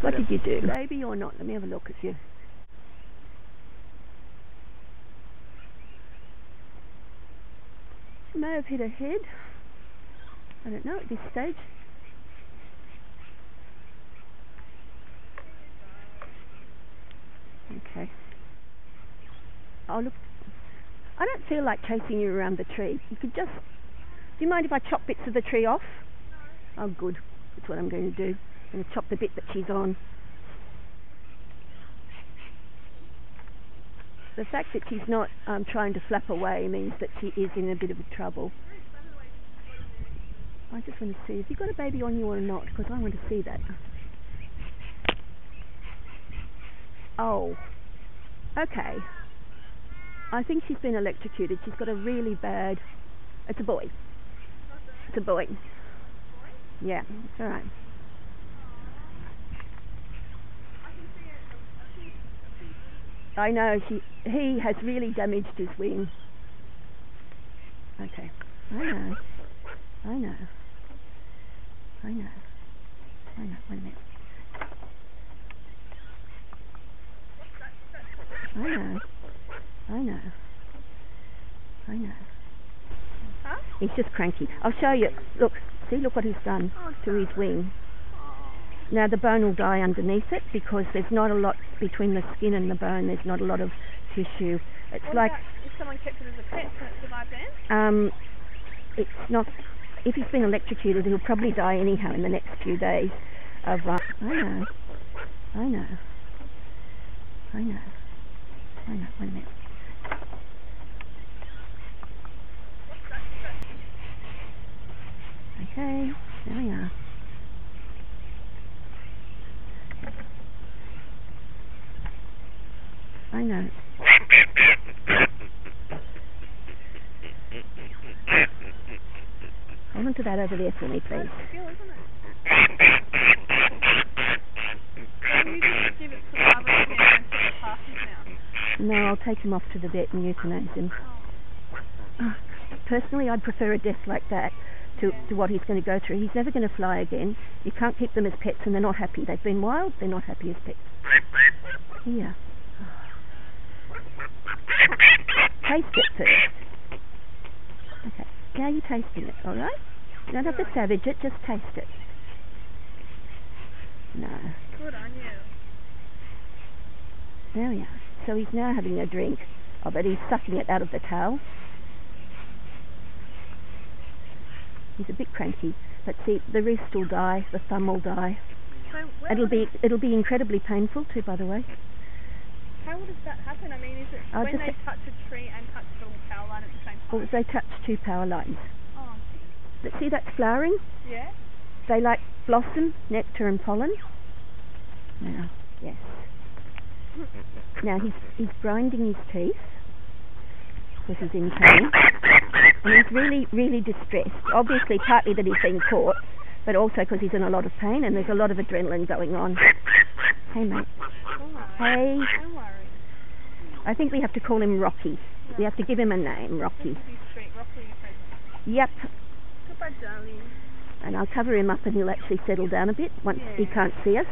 What did you do? Baby or not? Let me have a look at you. She may have hit her head. I don't know at this stage. Okay. Oh look, I don't feel like chasing you around the tree. You could just. Do you mind if I chop bits of the tree off? Oh, good. That's what I'm going to do. To chop the bit that she's on. The fact that she's not um, trying to flap away means that she is in a bit of trouble. I just want to see, have you got a baby on you or not? Because I want to see that. Oh. Okay. I think she's been electrocuted. She's got a really bad... It's a boy. It's a boy. Yeah, it's alright. I know, she, he has really damaged his wing. Okay. I know. I know. I know. I know. Wait a minute. I know. I know. I know. Huh? He's just cranky. I'll show you. Look, see, look what he's done Oh, to his wing. Now the bone will die underneath it because there's not a lot between the skin and the bone. There's not a lot of tissue. It's What like if someone kept it as a pet, can it survive then? um, it's not. If he's been electrocuted, he'll probably die anyhow in the next few days. Of uh, I know, I know, I know, I know. Wait a minute. Okay, there we are. I know. Hold on to that over there for me, please. Skill, isn't it? Can you just give it to the other hand and put the passes now? No, I'll take him off to the vet and euthanize him. Uh, Personally, I'd prefer a death like that to, to what he's going to go through. He's never going to fly again. You can't keep them as pets and they're not happy. They've been wild, they're not happy as pets. Here. Taste it first. Okay. Now you're tasting it, alright? You don't have to savage it, just taste it. No. Good on you. There we are. So he's now having a drink. Oh, but he's sucking it out of the towel. He's a bit cranky. But see, the wrist will die, the thumb will die. So It'll be it'll be incredibly painful too, by the way. How does that happen? I mean, is it I'll when they touch a tree and touch the power line at the same Or time? they touch two power lines. Oh, But see that flowering? yeah. They like blossom, nectar and pollen. Now, yes. Now he's he's grinding his teeth because he's in pain, and he's really really distressed. Obviously, partly that he's been caught, but also because he's in a lot of pain and there's a lot of adrenaline going on. Hey mate, hey. I think we have to call him Rocky. We have to give him a name, Rocky. This is straight, roughly present. Yep. Goodbye, darling. And I'll cover him up and he'll actually settle down a bit once he can't see us.